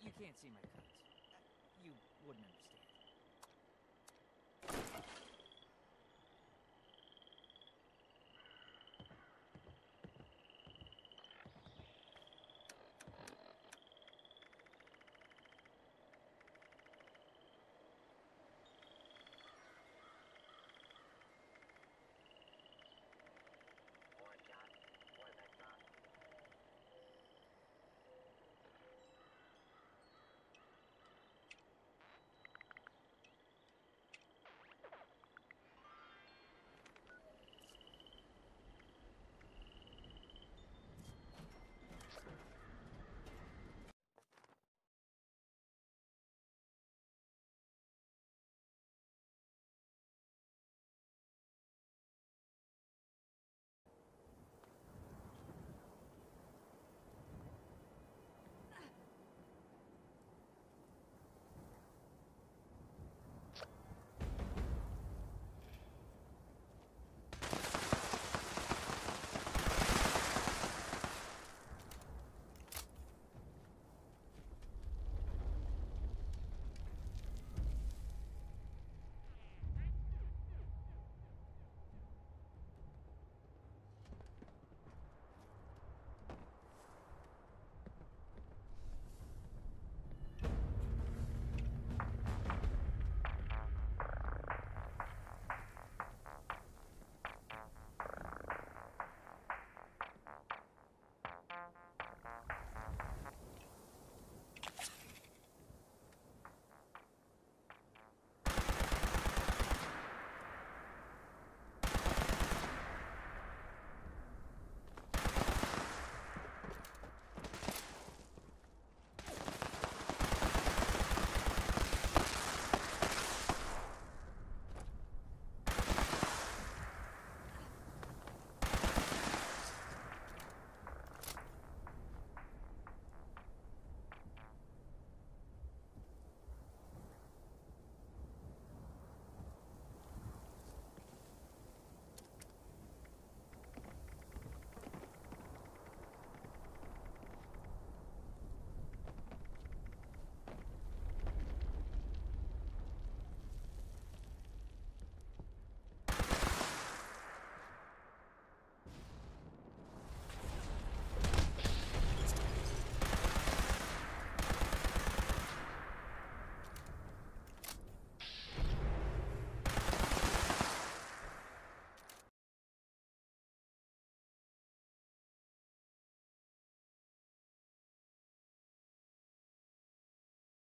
You can't see my cuts.